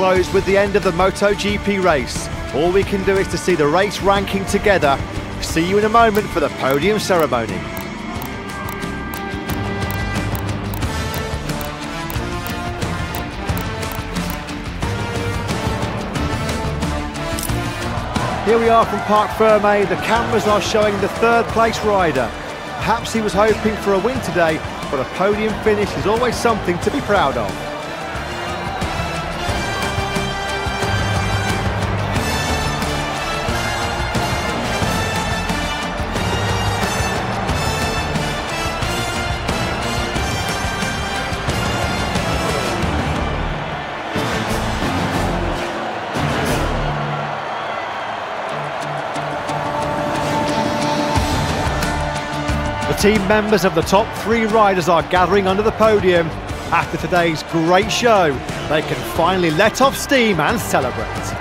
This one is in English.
close with the end of the MotoGP race. All we can do is to see the race ranking together. See you in a moment for the podium ceremony. Here we are from Parc Ferme. The cameras are showing the third place rider. Perhaps he was hoping for a win today, but a podium finish is always something to be proud of. Team members of the top three riders are gathering under the podium. After today's great show, they can finally let off steam and celebrate.